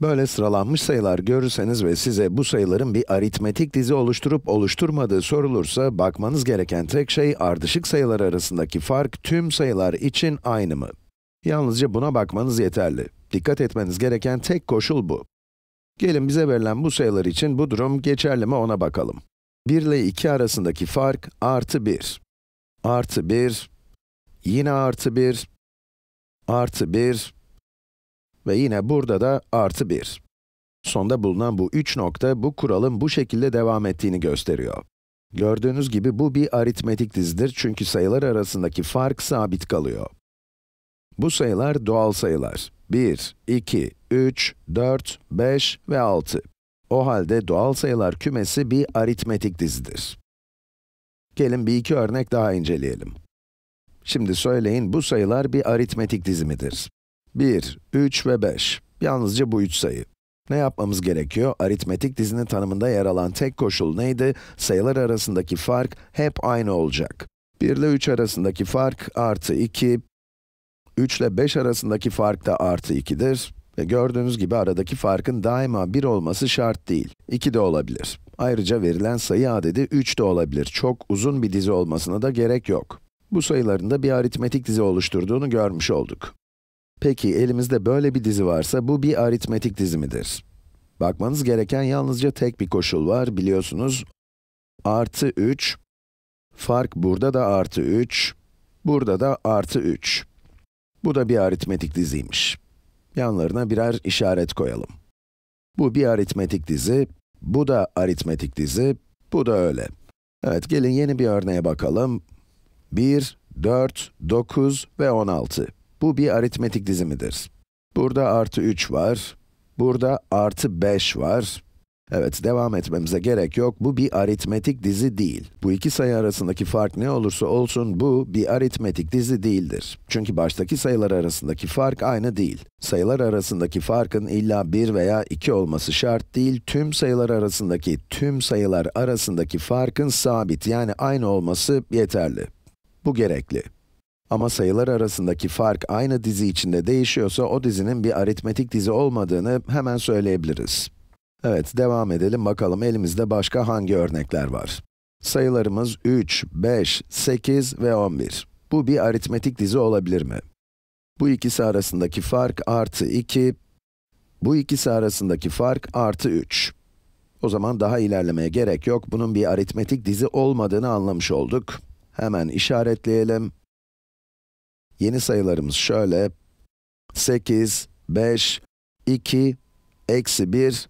Böyle sıralanmış sayılar görürseniz ve size bu sayıların bir aritmetik dizi oluşturup oluşturmadığı sorulursa, bakmanız gereken tek şey ardışık sayılar arasındaki fark tüm sayılar için aynı mı? Yalnızca buna bakmanız yeterli. Dikkat etmeniz gereken tek koşul bu. Gelin bize verilen bu sayılar için bu durum geçerli mi ona bakalım. 1 ile 2 arasındaki fark artı 1. Artı 1, yine artı 1, artı 1 ve yine burada da artı 1. Sonda bulunan bu üç nokta, bu kuralın bu şekilde devam ettiğini gösteriyor. Gördüğünüz gibi bu bir aritmetik dizidir çünkü sayılar arasındaki fark sabit kalıyor. Bu sayılar doğal sayılar. 1, 2, 3, 4, 5 ve 6. O halde doğal sayılar kümesi bir aritmetik dizidir. Gelin bir iki örnek daha inceleyelim. Şimdi söyleyin, bu sayılar bir aritmetik dizimidir. 1, 3 ve 5. Yalnızca bu üç sayı. Ne yapmamız gerekiyor? Aritmetik dizinin tanımında yer alan tek koşul neydi? Sayılar arasındaki fark hep aynı olacak. 1 ile 3 arasındaki fark artı 2, 3 ile 5 arasındaki fark da artı 2'dir. Ve gördüğünüz gibi aradaki farkın daima 1 olması şart değil. 2 de olabilir. Ayrıca verilen sayı adedi 3 de olabilir. Çok uzun bir dizi olmasına da gerek yok. Bu sayıların da bir aritmetik dizi oluşturduğunu görmüş olduk. Peki, elimizde böyle bir dizi varsa, bu bir aritmetik dizi midir? Bakmanız gereken yalnızca tek bir koşul var, biliyorsunuz. Artı 3, fark burada da artı 3, burada da artı 3. Bu da bir aritmetik diziymiş. Yanlarına birer işaret koyalım. Bu bir aritmetik dizi, bu da aritmetik dizi, bu da öyle. Evet, gelin yeni bir örneğe bakalım. 1, 4, 9 ve 16. Bu bir aritmetik dizimidir. Burada artı 3 var, burada artı 5 var. Evet, devam etmemize gerek yok. Bu bir aritmetik dizi değil. Bu iki sayı arasındaki fark ne olursa olsun, bu bir aritmetik dizi değildir. Çünkü baştaki sayılar arasındaki fark aynı değil. Sayılar arasındaki farkın illa 1 veya 2 olması şart değil, tüm sayılar arasındaki, tüm sayılar arasındaki farkın sabit, yani aynı olması yeterli. Bu gerekli. Ama sayılar arasındaki fark aynı dizi içinde değişiyorsa, o dizinin bir aritmetik dizi olmadığını hemen söyleyebiliriz. Evet, devam edelim bakalım elimizde başka hangi örnekler var. Sayılarımız 3, 5, 8 ve 11. Bu bir aritmetik dizi olabilir mi? Bu ikisi arasındaki fark artı 2, bu ikisi arasındaki fark artı 3. O zaman daha ilerlemeye gerek yok, bunun bir aritmetik dizi olmadığını anlamış olduk. Hemen işaretleyelim. Yeni sayılarımız şöyle, 8, 5, 2, eksi 1,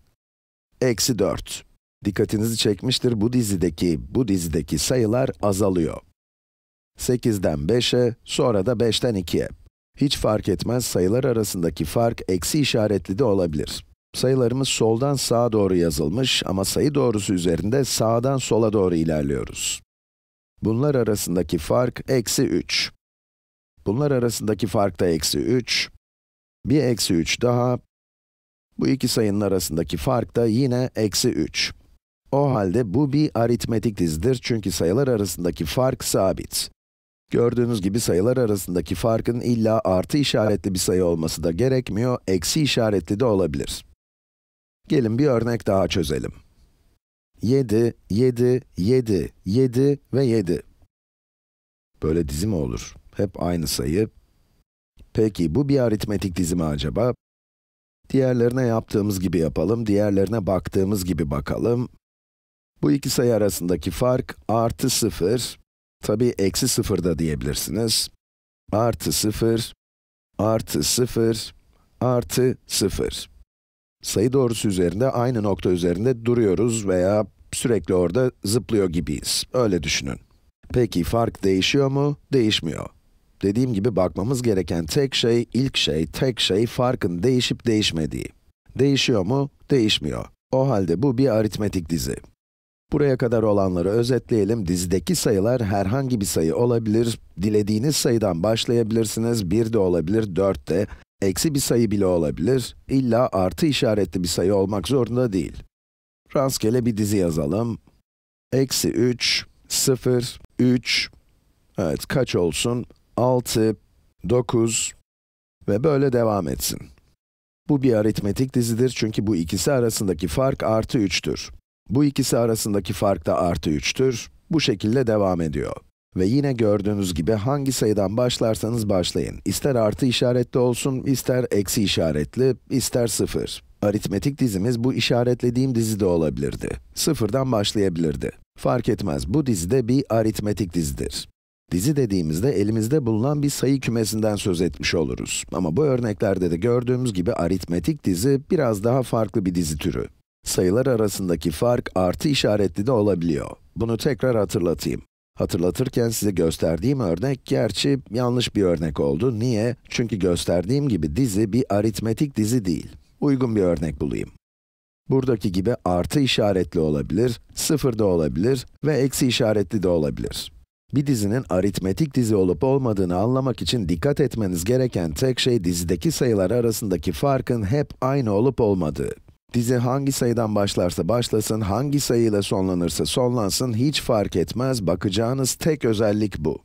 eksi 4. Dikkatinizi çekmiştir, bu dizideki, bu dizideki sayılar azalıyor. 8'den 5'e, sonra da 5'ten 2'ye. Hiç fark etmez, sayılar arasındaki fark eksi işaretli de olabilir. Sayılarımız soldan sağa doğru yazılmış ama sayı doğrusu üzerinde sağdan sola doğru ilerliyoruz. Bunlar arasındaki fark eksi 3. Bunlar arasındaki fark da eksi 3. Bir eksi 3 daha. Bu iki sayının arasındaki fark da yine eksi 3. O halde bu bir aritmetik dizidir çünkü sayılar arasındaki fark sabit. Gördüğünüz gibi sayılar arasındaki farkın illa artı işaretli bir sayı olması da gerekmiyor, eksi işaretli de olabilir. Gelin bir örnek daha çözelim. 7, 7, 7, 7 ve 7. Böyle dizi mi olur? Hep aynı sayı. Peki, bu bir aritmetik dizi mi acaba? Diğerlerine yaptığımız gibi yapalım, diğerlerine baktığımız gibi bakalım. Bu iki sayı arasındaki fark artı 0, tabi eksi 0 da diyebilirsiniz. Artı 0, artı 0, artı 0. Sayı doğrusu üzerinde aynı nokta üzerinde duruyoruz veya sürekli orada zıplıyor gibiyiz. Öyle düşünün. Peki fark değişiyor mu? Değişmiyor. Dediğim gibi bakmamız gereken tek şey, ilk şey, tek şey farkın değişip değişmediği. Değişiyor mu? Değişmiyor. O halde bu bir aritmetik dizi. Buraya kadar olanları özetleyelim. Dizideki sayılar herhangi bir sayı olabilir. Dilediğiniz sayıdan başlayabilirsiniz. 1 de olabilir, 4 de. Eksi bir sayı bile olabilir. İlla artı işaretli bir sayı olmak zorunda değil. Rastgele bir dizi yazalım. Eksi 3, 0, 3, evet kaç olsun? 6, 9 ve böyle devam etsin. Bu bir aritmetik dizidir çünkü bu ikisi arasındaki fark artı 3'tür. Bu ikisi arasındaki fark da artı 3'tür. Bu şekilde devam ediyor. Ve yine gördüğünüz gibi hangi sayıdan başlarsanız başlayın. İster artı işaretli olsun, ister eksi işaretli, ister sıfır. Aritmetik dizimiz bu işaretlediğim dizide olabilirdi. Sıfırdan başlayabilirdi. Fark etmez, bu dizide bir aritmetik dizidir. Dizi dediğimizde elimizde bulunan bir sayı kümesinden söz etmiş oluruz. Ama bu örneklerde de gördüğümüz gibi aritmetik dizi biraz daha farklı bir dizi türü. Sayılar arasındaki fark artı işaretli de olabiliyor. Bunu tekrar hatırlatayım. Hatırlatırken size gösterdiğim örnek, gerçi yanlış bir örnek oldu. Niye? Çünkü gösterdiğim gibi dizi bir aritmetik dizi değil. Uygun bir örnek bulayım. Buradaki gibi artı işaretli olabilir, sıfır da olabilir ve eksi işaretli de olabilir. Bir dizinin aritmetik dizi olup olmadığını anlamak için dikkat etmeniz gereken tek şey dizideki sayılar arasındaki farkın hep aynı olup olmadığı. Dizi hangi sayıdan başlarsa başlasın, hangi sayıyla sonlanırsa sonlansın hiç fark etmez, bakacağınız tek özellik bu.